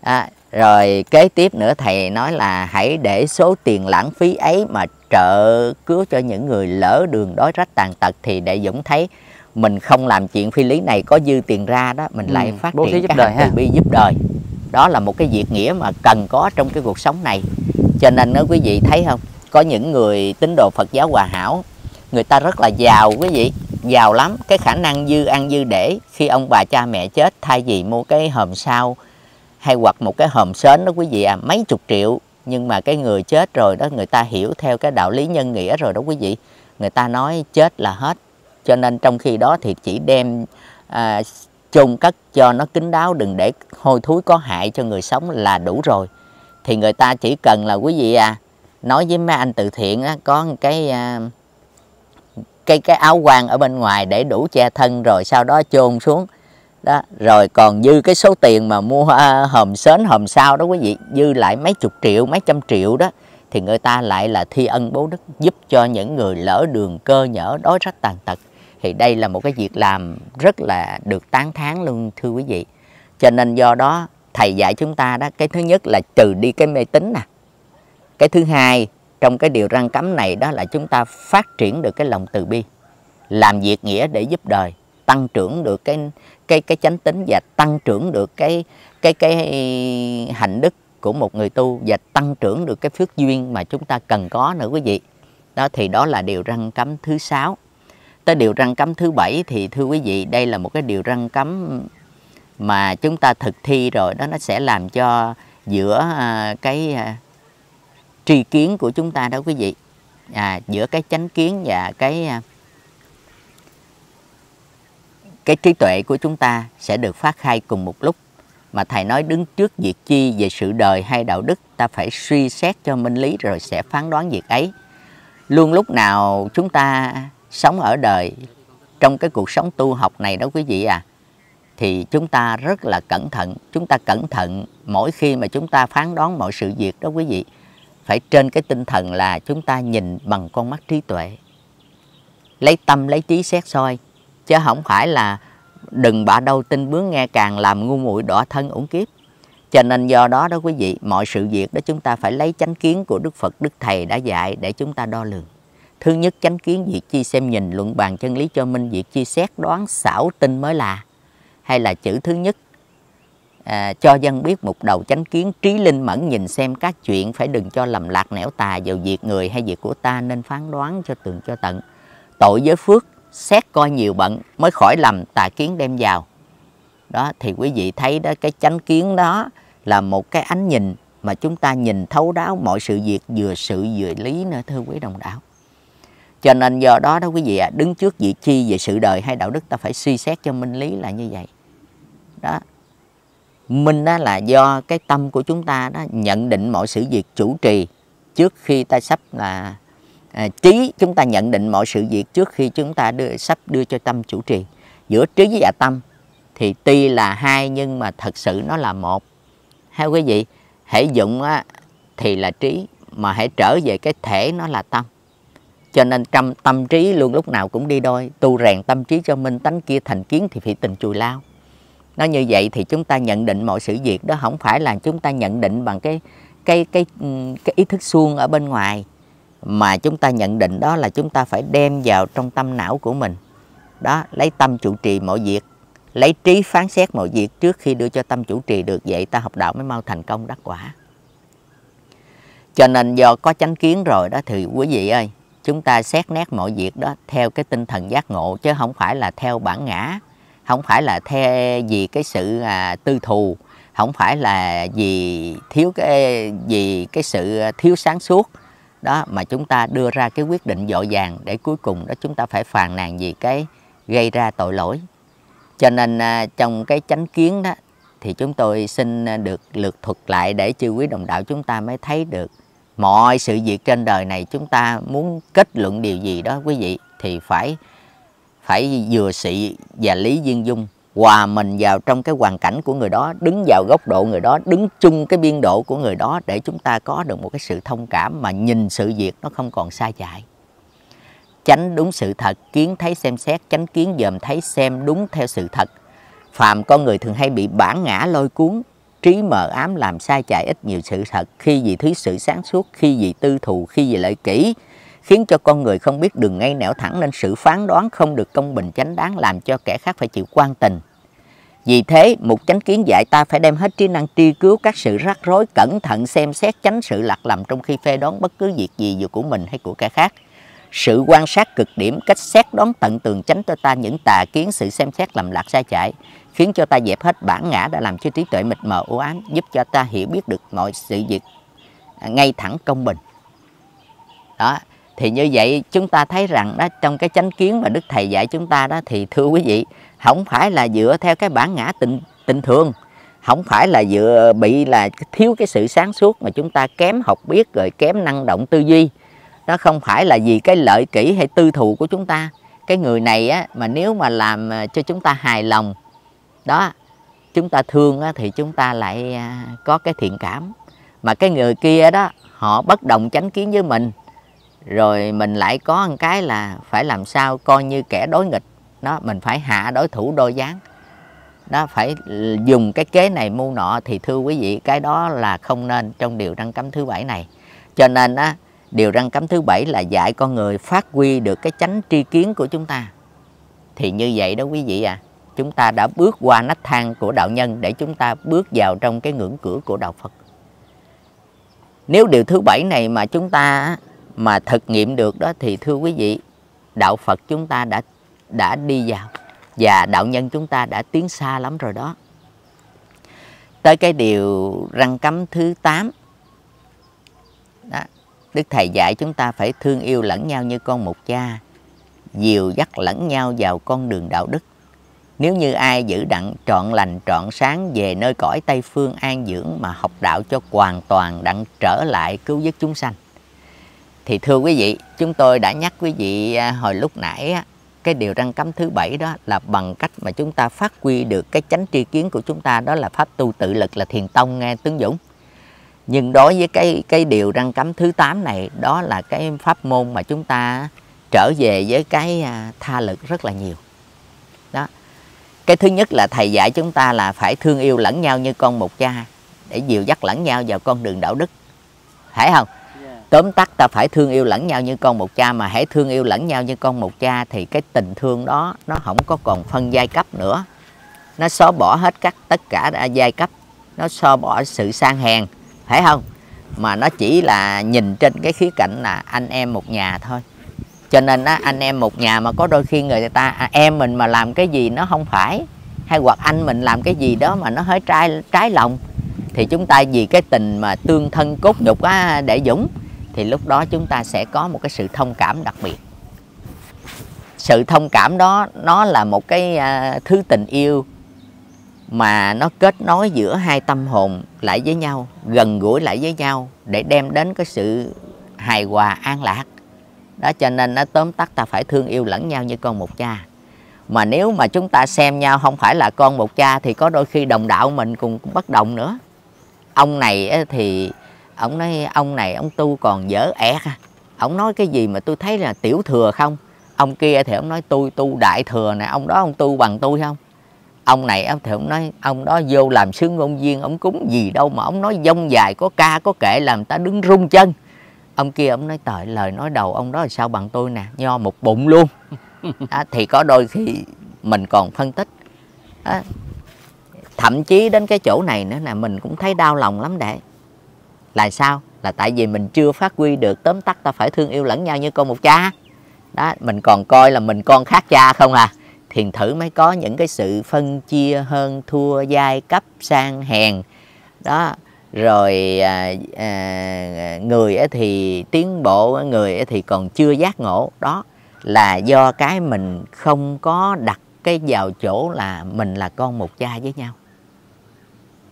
À, rồi kế tiếp nữa thầy nói là hãy để số tiền lãng phí ấy mà trợ cứu cho những người lỡ đường đói rách tàn tật thì để Dũng thấy mình không làm chuyện phi lý này có dư tiền ra đó mình ừ, lại phát triển giúp cái đời từ bi giúp đời. Đó là một cái việc nghĩa mà cần có trong cái cuộc sống này. Cho nên đó quý vị thấy không có những người tín đồ Phật giáo hòa hảo người ta rất là giàu quý vị giàu lắm. Cái khả năng dư ăn dư để khi ông bà cha mẹ chết thay vì mua cái hòm sao hay hoặc một cái hòm sến đó quý vị à mấy chục triệu. Nhưng mà cái người chết rồi đó người ta hiểu theo cái đạo lý nhân nghĩa rồi đó quý vị. Người ta nói chết là hết. Cho nên trong khi đó thì chỉ đem à, chôn cất cho nó kín đáo đừng để hôi thối có hại cho người sống là đủ rồi. Thì người ta chỉ cần là quý vị à nói với mấy anh từ thiện á, có cái à, cái cái áo quan ở bên ngoài để đủ che thân rồi sau đó chôn xuống. Đó rồi còn dư cái số tiền mà mua uh, hòm sến hòm sao đó quý vị dư lại mấy chục triệu mấy trăm triệu đó thì người ta lại là thi ân bố đức giúp cho những người lỡ đường cơ nhở đói rách tàn tật. Thì đây là một cái việc làm rất là được tán thán luôn thưa quý vị. Cho nên do đó thầy dạy chúng ta đó cái thứ nhất là trừ đi cái mê tín nè. Cái thứ hai trong cái điều răng cấm này đó là chúng ta phát triển được cái lòng từ bi, làm việc nghĩa để giúp đời, tăng trưởng được cái cái cái chánh tính và tăng trưởng được cái cái cái hạnh đức của một người tu và tăng trưởng được cái phước duyên mà chúng ta cần có nữa quý vị. Đó, thì đó là điều răng cấm thứ sáu. Tới điều răng cấm thứ bảy thì, thưa quý vị, đây là một cái điều răng cấm mà chúng ta thực thi rồi. Đó, nó sẽ làm cho giữa à, cái à, tri kiến của chúng ta đó quý vị. À, giữa cái chánh kiến và cái à, cái trí tuệ của chúng ta sẽ được phát khai cùng một lúc. Mà thầy nói đứng trước việc chi về sự đời hay đạo đức ta phải suy xét cho minh lý rồi sẽ phán đoán việc ấy. Luôn lúc nào chúng ta sống ở đời trong cái cuộc sống tu học này đó quý vị à thì chúng ta rất là cẩn thận chúng ta cẩn thận mỗi khi mà chúng ta phán đoán mọi sự việc đó quý vị phải trên cái tinh thần là chúng ta nhìn bằng con mắt trí tuệ. Lấy tâm, lấy trí xét soi. Chứ không phải là đừng bả đâu tin bướng nghe càng làm ngu muội đỏ thân ủng kiếp. Cho nên do đó đó quý vị, mọi sự việc đó chúng ta phải lấy chánh kiến của đức phật, đức thầy đã dạy để chúng ta đo lường. Thứ nhất, chánh kiến việc chi xem nhìn, luận bàn chân lý cho minh việc chi xét, đoán xảo tin mới là. Hay là chữ thứ nhất à, cho dân biết một đầu chánh kiến trí linh mẫn nhìn xem các chuyện phải đừng cho lầm lạc nẻo tà vào việc người hay việc của ta nên phán đoán cho tường cho tận. Tội với phước xét coi nhiều bận mới khỏi lầm tà kiến đem vào. Đó thì quý vị thấy đó cái chánh kiến đó là một cái ánh nhìn mà chúng ta nhìn thấu đáo mọi sự việc vừa sự vừa lý nữa thưa quý đồng đạo. Cho nên do đó đó quý vị ạ à, đứng trước vị chi về sự đời hay đạo đức ta phải suy xét cho minh lý là như vậy. Đó minh đó là do cái tâm của chúng ta đó nhận định mọi sự việc chủ trì trước khi ta sắp là à, trí chúng ta nhận định mọi sự việc trước khi chúng ta đưa sắp đưa cho tâm chủ trì. Giữa trí và tâm thì tuy là hai nhưng mà thật sự nó là một. Hay quý vị hãy dụng á, thì là trí mà hãy trở về cái thể nó là tâm. Cho nên trong tâm trí luôn lúc nào cũng đi đôi tu rèn tâm trí cho minh tánh kia thành kiến thì phải tình chùi lao nó như vậy thì chúng ta nhận định mọi sự việc đó không phải là chúng ta nhận định bằng cái cái cái ừ, cái ý thức suông ở bên ngoài. Mà chúng ta nhận định đó là chúng ta phải đem vào trong tâm não của mình. Đó, lấy tâm chủ trì mọi việc. Lấy trí phán xét mọi việc trước khi đưa cho tâm chủ trì được. Vậy ta học đạo mới mau thành công đắc quả. Cho nên do có chánh kiến rồi đó thì quý vị ơi, chúng ta xét nét mọi việc đó theo cái tinh thần giác ngộ chứ không phải là theo bản ngã không phải là theo vì cái sự à, tư thù không phải là vì thiếu cái vì cái sự thiếu sáng suốt. Đó mà chúng ta đưa ra cái quyết định dội vàng để cuối cùng đó chúng ta phải phàn nàn vì cái gây ra tội lỗi. Cho nên à, trong cái chánh kiến đó thì chúng tôi xin được lược thuật lại để chư quý đồng đạo chúng ta mới thấy được mọi sự việc trên đời này chúng ta muốn kết luận điều gì đó quý vị thì phải phải vừa sĩ và lý viên dung hòa mình vào trong cái hoàn cảnh của người đó, đứng vào góc độ người đó, đứng chung cái biên độ của người đó để chúng ta có được một cái sự thông cảm mà nhìn sự việc nó không còn sai chạy. Tránh đúng sự thật, kiến thấy xem xét tránh kiến dòm thấy xem đúng theo sự thật. Phàm con người thường hay bị bản ngã, lôi cuốn, trí mờ ám làm sai chạy ít nhiều sự thật. Khi vì thứ sự sáng suốt, khi vì tư thù, khi vì lợi kỷ khiến cho con người không biết đường ngay nẻo thẳng nên sự phán đoán không được công bình chánh đáng làm cho kẻ khác phải chịu quan tình. Vì thế, một chánh kiến dạy ta phải đem hết trí năng tri cứu các sự rắc rối cẩn thận xem xét tránh sự lạc lầm trong khi phê đoán bất cứ việc gì, dù của mình hay của kẻ khác. Sự quan sát cực điểm, cách xét đoán tận tường tránh cho ta những tà kiến, sự xem xét lầm lạc sai chạy khiến cho ta dẹp hết bản ngã đã làm cho trí tuệ mịt mờ u ám, giúp cho ta hiểu biết được mọi sự việc ngay thẳng công bình. Đó thì như vậy chúng ta thấy rằng đó trong cái chánh kiến mà đức thầy dạy chúng ta đó thì thưa quý vị không phải là dựa theo cái bản ngã tình tình thương không phải là dựa bị là thiếu cái sự sáng suốt mà chúng ta kém học biết rồi kém năng động tư duy. Nó không phải là vì cái lợi kỹ hay tư thù của chúng ta. Cái người này á mà nếu mà làm à, cho chúng ta hài lòng đó chúng ta thương á, thì chúng ta lại à, có cái thiện cảm. Mà cái người kia đó họ bất đồng chánh kiến với mình rồi mình lại có một cái là phải làm sao coi như kẻ đối nghịch. Đó, mình phải hạ đối thủ đôi gián. Đó, phải dùng cái kế này mưu nọ thì thưa quý vị, cái đó là không nên trong điều răng cấm thứ bảy này. Cho nên á, điều răng cấm thứ bảy là dạy con người phát huy được cái chánh tri kiến của chúng ta. Thì như vậy đó quý vị à chúng ta đã bước qua nách thang của đạo nhân để chúng ta bước vào trong cái ngưỡng cửa của đạo Phật. Nếu điều thứ bảy này mà chúng ta mà thực nghiệm được đó thì thưa quý vị, đạo Phật chúng ta đã đã đi vào và đạo nhân chúng ta đã tiến xa lắm rồi đó tới cái điều răng cấm thứ 8 đó. Đức Thầy dạy chúng ta phải thương yêu lẫn nhau như con một cha, dìu dắt lẫn nhau vào con đường đạo đức nếu như ai giữ đặng trọn lành trọn sáng về nơi cõi Tây Phương an dưỡng mà học đạo cho hoàn toàn đặng trở lại cứu giúp chúng sanh thì thưa quý vị, chúng tôi đã nhắc quý vị à, hồi lúc nãy cái điều răng cấm thứ bảy đó là bằng cách mà chúng ta phát huy được cái chánh tri kiến của chúng ta, đó là pháp tu tự lực là thiền tông, nghe tướng dũng. Nhưng đối với cái cái điều răng cấm thứ 8 này, đó là cái pháp môn mà chúng ta trở về với cái à, tha lực rất là nhiều. Đó. Cái thứ nhất là thầy dạy chúng ta là phải thương yêu lẫn nhau như con một cha, để dìu dắt lẫn nhau vào con đường đạo đức. Phải không? Tóm tắt ta phải thương yêu lẫn nhau như con một cha mà hãy thương yêu lẫn nhau như con một cha thì cái tình thương đó nó không có còn phân giai cấp nữa. Nó xóa bỏ hết các tất cả giai cấp. Nó xóa bỏ sự sang hèn phải không? Mà nó chỉ là nhìn trên cái khía cạnh là anh em một nhà thôi. Cho nên á, anh em một nhà mà có đôi khi người ta à, em mình mà làm cái gì nó không phải hay hoặc anh mình làm cái gì đó mà nó hơi trái trái lòng thì chúng ta vì cái tình mà tương thân cốt nhục á, để dũng thì lúc đó chúng ta sẽ có một cái sự thông cảm đặc biệt. Sự thông cảm đó nó là một cái uh, thứ tình yêu mà nó kết nối giữa hai tâm hồn lại với nhau gần gũi lại với nhau để đem đến cái sự hài hòa an lạc. Đó cho nên nó tóm tắt ta phải thương yêu lẫn nhau như con một cha. Mà nếu mà chúng ta xem nhau không phải là con một cha thì có đôi khi đồng đạo mình cũng bất đồng nữa. Ông này thì ông nói ông này ông tu còn dở ẹt à. Ông nói cái gì mà tôi thấy là tiểu thừa không? Ông kia thì ông nói tôi tu đại thừa nè ông đó ông tu bằng tôi không? Ông này thì ông nói ông đó vô làm sứ ngôn viên ông cúng gì đâu mà ông nói dông dài có ca có kệ làm ta đứng rung chân. Ông kia ông nói tời lời nói đầu ông đó là sao bằng tôi nè nho một bụng luôn. (laughs) À, thì có đôi khi mình còn phân tích. À, thậm chí đến cái chỗ này nữa nè mình cũng thấy đau lòng lắm đệ là sao? Là tại vì mình chưa phát huy được tóm tắt ta phải thương yêu lẫn nhau như con một cha. Đó mình còn coi là mình con khác cha không à. Thiền thử mới có những cái sự phân chia hơn thua giai cấp sang hèn. Đó rồi à, à, người thì tiến bộ người thì còn chưa giác ngộ. Đó là do cái mình không có đặt cái vào chỗ là mình là con một cha với nhau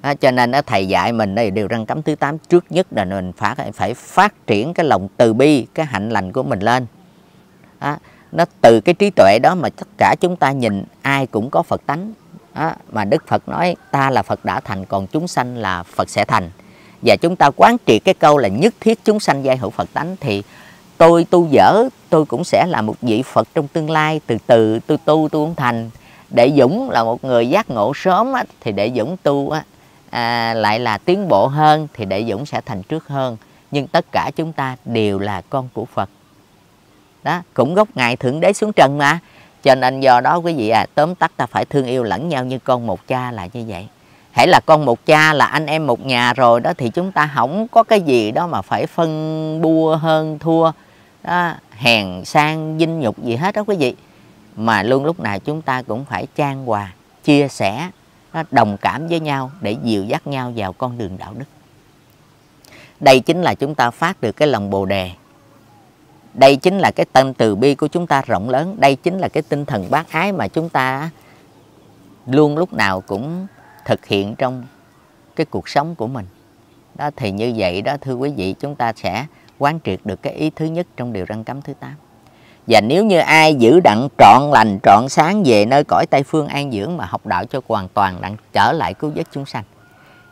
à, cho nên thầy dạy mình đây điều răng cấm thứ 8 trước nhất là mình phải phải phát triển cái lòng từ bi cái hạnh lành của mình lên. À, nó từ cái trí tuệ đó mà tất cả chúng ta nhìn ai cũng có Phật tánh. À, mà Đức Phật nói ta là Phật đã thành còn chúng sanh là Phật sẽ thành. Và chúng ta quán triệt cái câu là nhất thiết chúng sanh giai hữu Phật tánh thì tôi tu dở tôi cũng sẽ là một vị Phật trong tương lai. Từ từ tôi tu tôi cũng thành. Để Dũng là một người giác ngộ sớm á, thì để Dũng tu á, à, lại là tiến bộ hơn thì đệ Dũng sẽ thành trước hơn. Nhưng tất cả chúng ta đều là con của Phật. Đó cũng gốc ngài thượng đế xuống trần mà. Cho nên do đó quý vị à tóm tắt ta phải thương yêu lẫn nhau như con một cha là như vậy. Hãy là con một cha là anh em một nhà rồi đó thì chúng ta không có cái gì đó mà phải phân bua hơn thua đó, hèn sang dinh nhục gì hết đó quý vị. Mà luôn lúc nào chúng ta cũng phải trang hòa chia sẻ đồng cảm với nhau để dìu dắt nhau vào con đường đạo đức. Đây chính là chúng ta phát được cái lòng bồ đề. Đây chính là cái tâm từ bi của chúng ta rộng lớn. Đây chính là cái tinh thần bác ái mà chúng ta luôn lúc nào cũng thực hiện trong cái cuộc sống của mình. Đó, thì như vậy đó, thưa quý vị, chúng ta sẽ quán triệt được cái ý thứ nhất trong điều răn cấm thứ 8 và nếu như ai giữ đặng trọn lành trọn sáng về nơi cõi Tây Phương an dưỡng mà học đạo cho hoàn toàn đặng trở lại cứu vớt chúng sanh.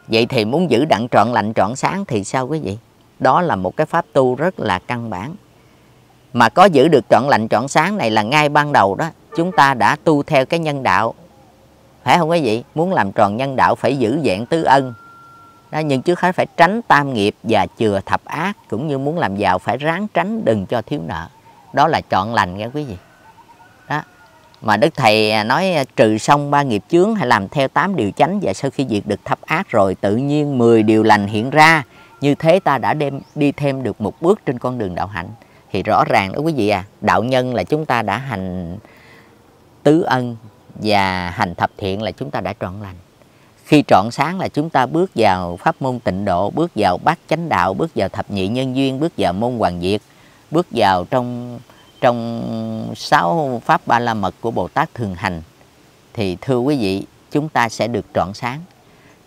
Vậy thì muốn giữ đặng trọn lành trọn sáng thì sao quý vị? Đó là một cái pháp tu rất là căn bản. Mà có giữ được trọn lành trọn sáng này là ngay ban đầu đó. Chúng ta đã tu theo cái nhân đạo. Phải không quý vị? Muốn làm tròn nhân đạo phải giữ dạng tứ ân. Đó, nhưng trước hết phải tránh tam nghiệp và chừa thập ác cũng như muốn làm giàu phải ráng tránh đừng cho thiếu nợ đó là chọn lành nghe quý vị. Đó. Mà đức thầy à, nói à, trừ xong ba nghiệp chướng, hãy làm theo tám điều chánh và sau khi diệt được thấp ác rồi, tự nhiên 10 điều lành hiện ra. Như thế ta đã đem, đi thêm được một bước trên con đường đạo hạnh. Thì rõ ràng đó quý vị à đạo nhân là chúng ta đã hành tứ ân và hành thập thiện là chúng ta đã trọn lành. Khi trọn sáng là chúng ta bước vào pháp môn tịnh độ, bước vào bát chánh đạo, bước vào thập nhị nhân duyên, bước vào môn hoàng diệt bước vào trong trong sáu pháp ba la mật của bồ tát thường hành, thì thưa quý vị, chúng ta sẽ được trọn sáng.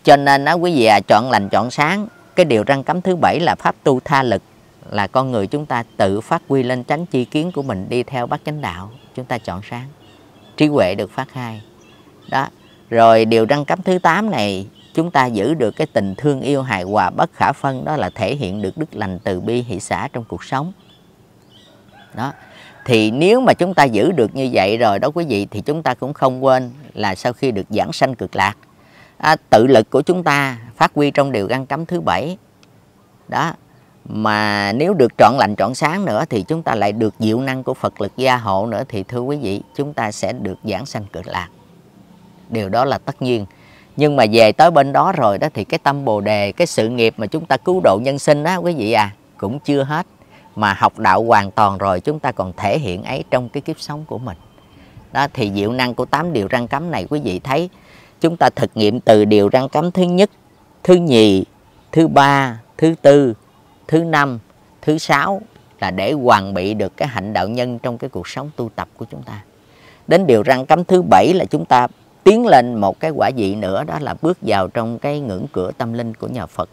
Cho nên á, quý vị à chọn lành, chọn sáng. Cái điều răng cấm thứ bảy là pháp tu tha lực, là con người chúng ta tự phát huy lên tránh chi kiến của mình đi theo bát chánh đạo. Chúng ta chọn sáng. Trí huệ được phát khai đó. Rồi điều răng cấm thứ 8 này, chúng ta giữ được cái tình thương yêu hài hòa bất khả phân, đó là thể hiện được đức lành từ bi hỷ xã trong cuộc sống đó. Thì nếu mà chúng ta giữ được như vậy rồi đó quý vị thì chúng ta cũng không quên là sau khi được giảng sanh cực lạc à, tự lực của chúng ta phát huy trong điều răng cấm thứ bảy. Đó. Mà nếu được trọn lành trọn sáng nữa thì chúng ta lại được diệu năng của Phật lực gia hộ nữa thì thưa quý vị chúng ta sẽ được giảng sanh cực lạc. Điều đó là tất nhiên. Nhưng mà về tới bên đó rồi đó thì cái tâm bồ đề cái sự nghiệp mà chúng ta cứu độ nhân sinh đó quý vị à cũng chưa hết mà học đạo hoàn toàn rồi chúng ta còn thể hiện ấy trong cái kiếp sống của mình. Đó thì diệu năng của tám điều răng cấm này quý vị thấy chúng ta thực nghiệm từ điều răng cấm thứ nhất thứ nhì thứ ba thứ tư thứ năm thứ sáu là để hoàn bị được cái hạnh đạo nhân trong cái cuộc sống tu tập của chúng ta. Đến điều răng cấm thứ bảy là chúng ta tiến lên một cái quả vị nữa đó là bước vào trong cái ngưỡng cửa tâm linh của nhà Phật.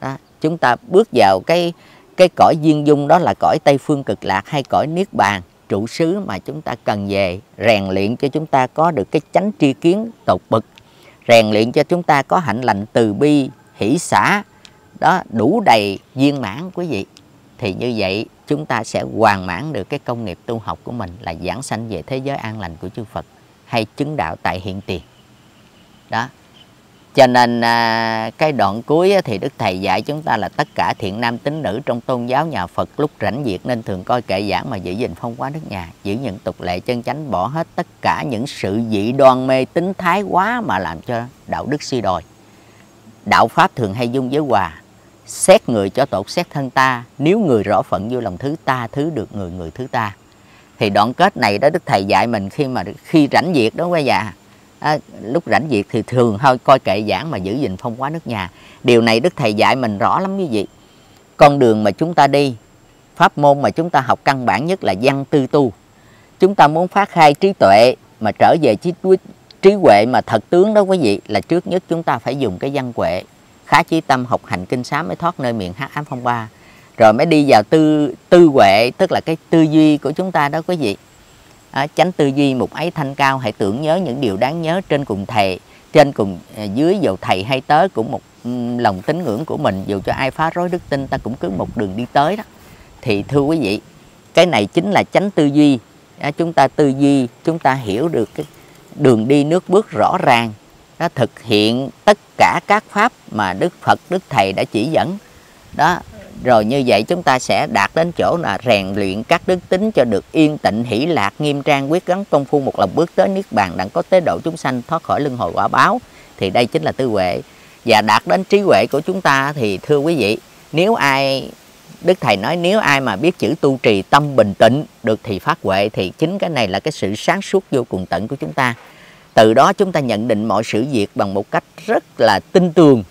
Đó, chúng ta bước vào cái cái cõi duyên dung đó là cõi Tây phương cực lạc hay cõi niết bàn? Trụ xứ mà chúng ta cần về, rèn luyện cho chúng ta có được cái chánh tri kiến tột bực, rèn luyện cho chúng ta có hạnh lành từ bi, hỷ xã đó, đủ đầy viên mãn, quý vị. Thì như vậy, chúng ta sẽ hoàn mãn được cái công nghiệp tu học của mình là giảng sanh về thế giới an lành của chư Phật hay chứng đạo tại hiện tiền. Đó cho nên à, cái đoạn cuối thì đức thầy dạy chúng ta là tất cả thiện nam tín nữ trong tôn giáo nhà Phật lúc rảnh việc nên thường coi kệ giảng mà giữ gìn phong quá nước nhà giữ những tục lệ chân chánh bỏ hết tất cả những sự dị đoan mê tín thái quá mà làm cho đạo đức suy đồi. Đạo pháp thường hay dung với hòa xét người cho tột xét thân ta. Nếu người rõ phận vô lòng thứ ta thứ được người người thứ ta. Thì đoạn kết này đó đức thầy dạy mình khi mà khi rảnh việc đó quý già à, lúc rảnh việc thì thường thôi coi kệ giảng mà giữ gìn phong quá nước nhà. Điều này đức thầy dạy mình rõ lắm như vậy. Con đường mà chúng ta đi pháp môn mà chúng ta học căn bản nhất là văn tư tu. Chúng ta muốn phát khai trí tuệ mà trở về trí trí huệ mà thật tướng đó quý vị là trước nhất chúng ta phải dùng cái văn huệ. Khá chí tâm học hành kinh sám mới thoát nơi miệng hát ám phong ba rồi mới đi vào tư tư huệ tức là cái tư duy của chúng ta đó quý vị à, tránh tư duy một ấy thanh cao hãy tưởng nhớ những điều đáng nhớ trên cùng thầy trên cùng à, dưới dầu thầy hay tớ cũng một lòng tín ngưỡng của mình. Dù cho ai phá rối đức tin ta cũng cứ một đường đi tới đó. Thì thưa quý vị cái này chính là tránh tư duy. À, chúng ta tư duy chúng ta hiểu được cái đường đi nước bước rõ ràng nó thực hiện tất cả các pháp mà đức phật đức thầy đã chỉ dẫn. Đó rồi như vậy chúng ta sẽ đạt đến chỗ là rèn luyện các đức tính cho được yên tịnh hỷ lạc, nghiêm trang, quyết gắng công phu, một lòng bước tới niết bàn, đặng có tế độ chúng sanh, thoát khỏi luân hồi quả báo. Thì đây chính là tư huệ. Và đạt đến trí huệ của chúng ta thì, thưa quý vị, nếu ai, đức thầy nói nếu ai mà biết chữ tu trì tâm bình tĩnh được thì phát huệ, thì chính cái này là cái sự sáng suốt vô cùng tận của chúng ta. Từ đó chúng ta nhận định mọi sự việc bằng một cách rất là tin tường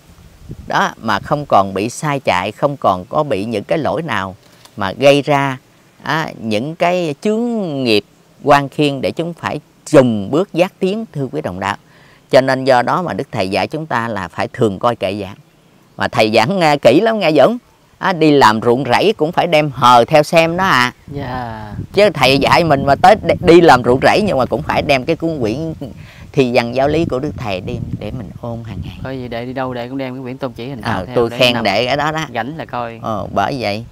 đó mà không còn bị sai chạy không còn có bị những cái lỗi nào mà gây ra à, những cái chướng nghiệp quan khiên để chúng phải dùng bước giác tiến thưa quý đồng đạo cho nên do đó mà đức thầy dạy chúng ta là phải thường coi kệ giảng mà thầy giảng nghe kỹ lắm nghe dũng à, đi làm ruộng rẫy cũng phải đem hờ theo xem đó à yeah. Dạ. chứ thầy dạy mình mà tới đi làm ruộng rẫy nhưng mà cũng phải đem cái cuốn quyển thì dần giáo lý của đức thầy đem để mình ôn hàng ngày coi gì để đi đâu để cũng đem cái quyển tôn chỉ hình à, tôi khen để ở đó đó rảnh là coi ờ, bởi vậy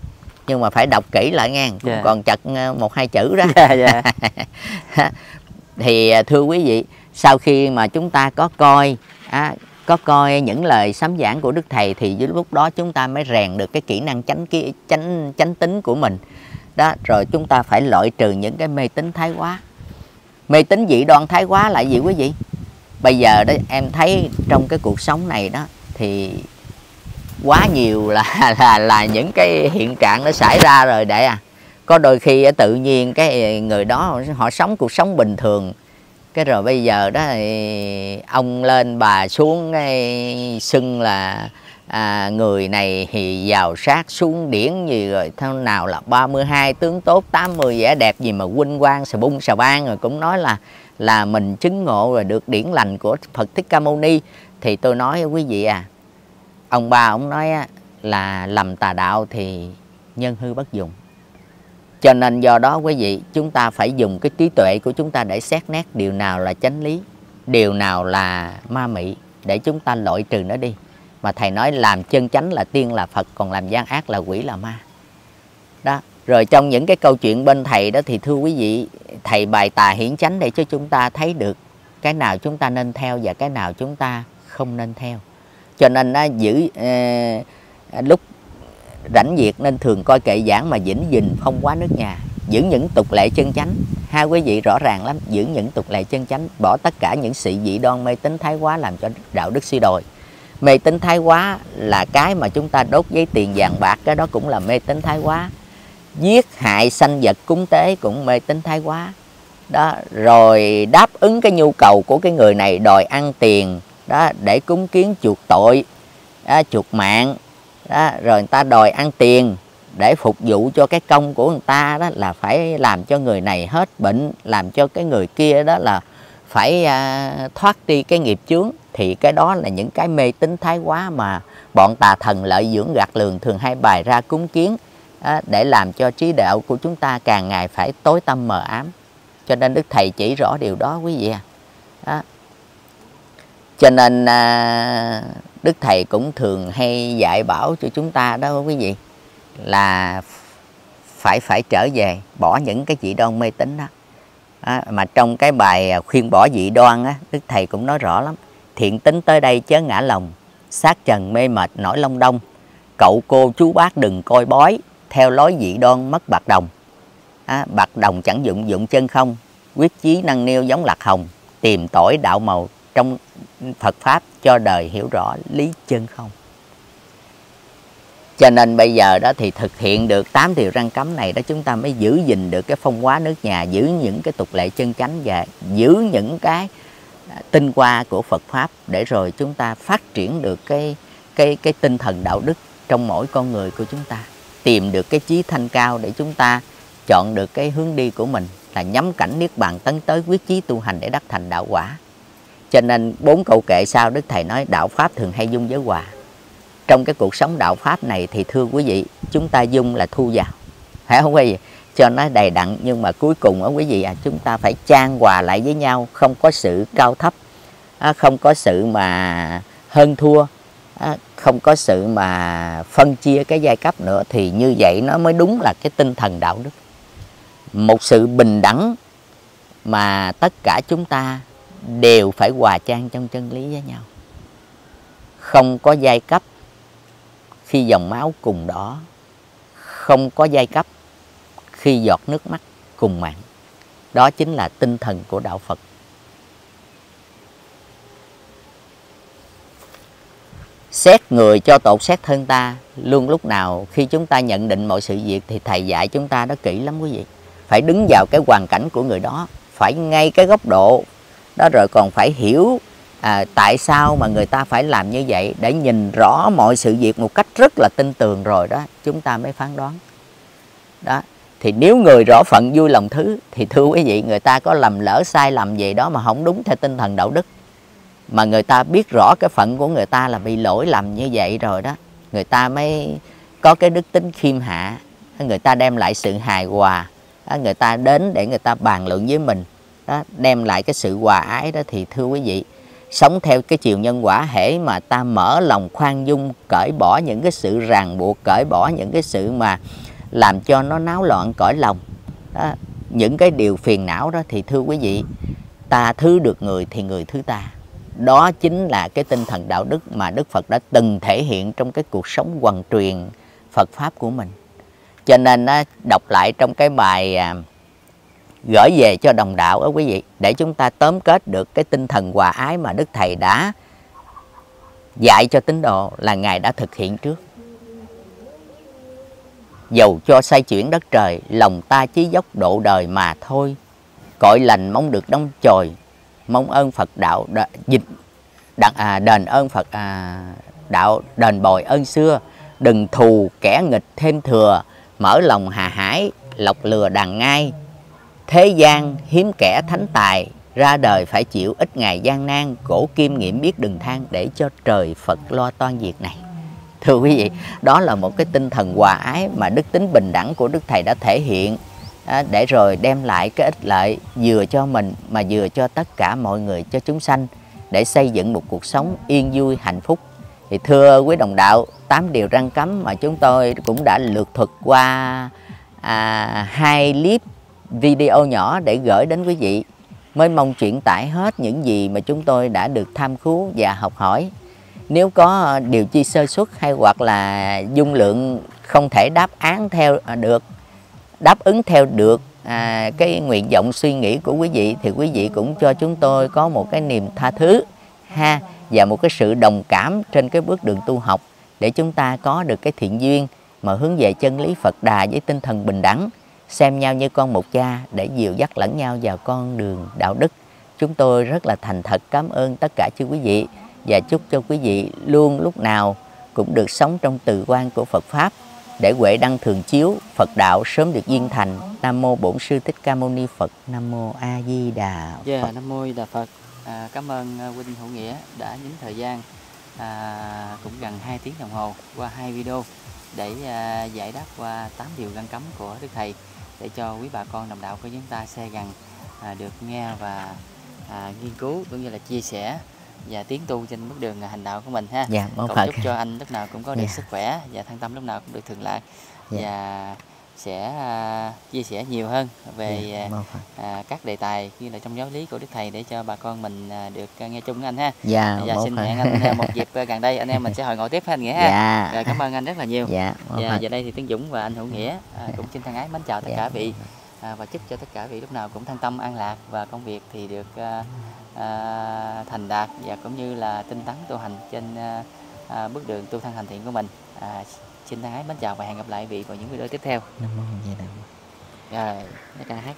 nhưng mà phải đọc kỹ lại nghe yeah. Dạ. còn chật ờ, một hai chữ đó yeah, (laughs) yeah. thì à, thưa quý vị sau khi mà chúng ta có coi á, có coi những lời sám giảng của đức thầy thì với lúc đó chúng ta mới rèn được cái kỹ năng tránh cái tránh tránh tính của mình đó rồi chúng ta phải loại trừ những cái mê tín thái quá mê tín dị đoan thái quá là gì quý vị? Bây giờ đó, em thấy trong cái cuộc sống này đó, thì quá nhiều là (laughs) là là những cái hiện trạng nó xảy ra rồi để à. Có đôi khi tự nhiên cái người đó, họ sống cuộc sống bình thường. Cái rồi bây giờ đó thì ông lên bà xuống, cái xưng là à, người này thì giàu sát xuống điển gì rồi theo nào là 32 tướng tốt 80 vẻ đẹp gì mà huynh quang xà bung xà ban rồi cũng nói là là mình chứng ngộ rồi được điển lành của Phật Thích Ca Mâu Ni. Thì tôi nói với quý vị à ông ba ông nói là lầm tà đạo thì nhân hư bất dụng cho nên do đó quý vị chúng ta phải dùng cái trí tuệ của chúng ta để xét nét điều nào là chánh lý điều nào là ma mị để chúng ta loại trừ nó đi mà thầy nói làm chân chánh là tiên là phật còn làm gian ác là quỷ là ma. Đó. Rồi trong những cái câu chuyện bên thầy đó thì thưa quý vị thầy bài tà hiển chánh để cho chúng ta thấy được cái nào chúng ta nên theo và cái nào chúng ta không nên theo. Cho nên á, giữ eh, lúc rảnh việc nên thường coi kệ giảng mà vĩnh dình không quá nước nhà giữ những tục lệ chân chánh. Hai quý vị rõ ràng lắm giữ những tục lệ chân chánh bỏ tất cả những sự dị đoan mê tín thái quá làm cho đạo đức suy đồi mê tín thái quá là cái mà chúng ta đốt giấy tiền vàng bạc cái đó cũng là mê tín thái quá. Giết hại sanh vật cúng tế cũng mê tín thái quá. Đó rồi đáp ứng cái nhu cầu của cái người này đòi ăn tiền đó để cúng kiến chuộc tội đó, chuộc mạng đó, rồi người ta đòi ăn tiền để phục vụ cho cái công của người ta đó là phải làm cho người này hết bệnh làm cho cái người kia đó là phải à, thoát đi cái nghiệp chướng thì cái đó là những cái mê tín thái quá mà bọn tà thần lợi dưỡng gạt lường thường hay bài ra cúng kiến để làm cho trí đạo của chúng ta càng ngày phải tối tâm mờ ám. Cho nên đức thầy chỉ rõ điều đó quý vị à đó. cho nên à, đức thầy cũng thường hay dạy bảo cho chúng ta đó quý vị là phải phải trở về bỏ những cái dị đoan mê tín đó. À, mà trong cái bài khuyên bỏ dị đoan á đức thầy cũng nói rõ lắm thiện tính tới đây chớ ngã lòng. Sát trần mê mệt nổi long đông. Cậu cô chú bác đừng coi bói theo lối dị đoan mất bạc đồng. À, bạc đồng chẳng dụng dụng chân không quyết chí năng niêu giống lạc hồng tìm tỏi đạo màu trong Phật pháp cho đời hiểu rõ lý chân không. Cho nên bây giờ đó thì thực hiện được tám điều răng cấm này đó chúng ta mới giữ gìn được cái phong hóa nước nhà giữ những cái tục lệ chân chánh và giữ những cái tinh hoa của Phật pháp để rồi chúng ta phát triển được cái cái cái tinh thần đạo đức trong mỗi con người của chúng ta. Tìm được cái chí thanh cao để chúng ta chọn được cái hướng đi của mình là nhắm cảnh niết bàn tấn tới quyết chí tu hành để đắc thành đạo quả. Cho nên bốn câu kệ sau đức thầy nói đạo pháp thường hay dung với hòa. Trong cái cuộc sống đạo pháp này thì thưa quý vị, chúng ta dung là thu vào. Phải không quý vị? Cho nó đầy đặn. Nhưng mà cuối cùng ở quý vị à chúng ta phải trang hòa lại với nhau. Không có sự cao thấp không có sự mà hơn thua không có sự mà phân chia cái giai cấp nữa, thì như vậy nó mới đúng là cái tinh thần đạo đức. Một sự bình đẳng mà tất cả chúng ta đều phải hòa trang trong chân lý với nhau. Không có giai cấp khi dòng máu cùng đỏ, không có giai cấp khi giọt nước mắt cùng mạng. Đó chính là tinh thần của đạo phật. Xét người cho tột xét thân ta luôn lúc nào khi chúng ta nhận định mọi sự việc thì thầy dạy chúng ta đó kỹ lắm quý vị. Phải đứng vào cái hoàn cảnh của người đó phải ngay cái góc độ đó rồi còn phải hiểu à, tại sao mà người ta phải làm như vậy để nhìn rõ mọi sự việc một cách rất là tin tường rồi đó chúng ta mới phán đoán. Đó thì nếu người rõ phận vui lòng thứ thì thưa quý vị người ta có lầm lỡ sai lầm gì đó mà không đúng theo tinh thần đạo đức. Mà người ta biết rõ cái phận của người ta là bị lỗi lầm như vậy rồi đó người ta mới có cái đức tính khiêm hạ. Người ta đem lại sự hài hòa người ta đến để người ta bàn luận với mình. Đó, đem lại cái sự hòa ái đó thì thưa quý vị sống theo cái chiều nhân quả hễ mà ta mở lòng khoan dung cởi bỏ những cái sự ràng buộc cởi bỏ những cái sự mà làm cho nó náo loạn cõi lòng. Đó, những cái điều phiền não đó thì thưa quý vị ta thứ được người thì người thứ ta. Đó chính là cái tinh thần đạo đức mà Đức Phật đã từng thể hiện trong cái cuộc sống hoàn truyền Phật pháp của mình. Cho nên đọc lại trong cái bài à, gửi về cho đồng đạo đó quý vị để chúng ta tóm kết được cái tinh thần hòa ái mà Đức Thầy đã dạy cho tín đồ là Ngài đã thực hiện trước. Dầu cho say chuyển đất trời, lòng ta chí dốc độ đời mà thôi. Cội lành mong được đông trời mong ơn Phật đạo đ, dịch. Đặng à, đền ơn Phật à, đạo đền bồi ơn xưa, đừng thù kẻ nghịch thêm thừa, mở lòng hà hải, lọc lừa đàn ngai, Thế gian hiếm kẻ thánh tài ra đời phải chịu ít ngày gian nan. Cổ kim nghiệm biết đừng than để cho trời Phật lo toan việc này thưa quý vị đó là một cái tinh thần hòa ái mà đức tính bình đẳng của đức thầy đã thể hiện à, để rồi đem lại cái ích lợi vừa cho mình mà vừa cho tất cả mọi người cho chúng sanh để xây dựng một cuộc sống yên vui hạnh phúc. Thì thưa quý đồng đạo tám điều răng cấm mà chúng tôi cũng đã lược thuật qua à, hai clip video nhỏ để gửi đến quý vị. Mới mong chuyển tải hết những gì mà chúng tôi đã được tham khú và học hỏi nếu có ờ, điều chi sơ xuất hay hoặc là dung lượng không thể đáp án theo à, được đáp ứng theo được à, cái nguyện vọng suy nghĩ của quý vị thì quý vị cũng cho chúng tôi có một cái niềm tha thứ ha và một cái sự đồng cảm trên cái bước đường tu học để chúng ta có được cái thiện duyên mà hướng về chân lý Phật Đà với tinh thần bình đẳng xem nhau như con một cha để dìu dắt lẫn nhau vào con đường đạo đức. Chúng tôi rất là thành thật cảm ơn tất cả chư quý vị và chúc cho quý vị luôn lúc nào cũng được sống trong từ quan của Phật Pháp để huệ đăng thường chiếu Phật đạo sớm được viên thành. Nam mô Bổn sư Thích Ca Mâu Ni Phật Nam mô A Di Đà Phật. Phật Nam Mô Đà Phật. À, cảm ơn à, huynh Hữu Nghĩa đã nhín thời gian à, cũng gần 2 tiếng đồng hồ qua hai video để à, giải đáp qua 8 điều ngăn cấm của Đức Thầy để cho quý bà con đồng đạo của chúng ta xe gần à, được nghe và à, nghiên cứu cũng như là chia sẻ và tiến tu trên bước đường hành đạo của mình ha. Dạ, mong Cầu Phật chúc cho anh lúc nào cũng có được Dạ. sức khỏe và thân tâm lúc nào cũng được thường lạc Dạ. và sẽ à, chia sẻ nhiều hơn về Dạ, à, các đề tài như là trong giáo lý của Đức Thầy để cho bà con mình à, được à, nghe chung với anh ha. Dạ, Dạ mong xin hẹn anh một dịp gần đây anh em mình sẽ hội ngộ tiếp ha anh Nghĩa ha. Dạ. Rồi, cảm ơn anh rất là nhiều. Dạ, Và Phật giờ đây thì Tiến Dũng và anh Hữu Nghĩa à, cũng xin thân ái mến chào tất Dạ. cả vị à, và chúc cho tất cả vị lúc nào cũng thân tâm an lạc và công việc thì được à, à, thành đạt và cũng như là tinh tấn tu hành trên à, à, bước đường tu thân hành thiện của mình. À, xin thân ái mến chào và hẹn gặp lại vị vào những video tiếp theo. Rồi, tất cả hát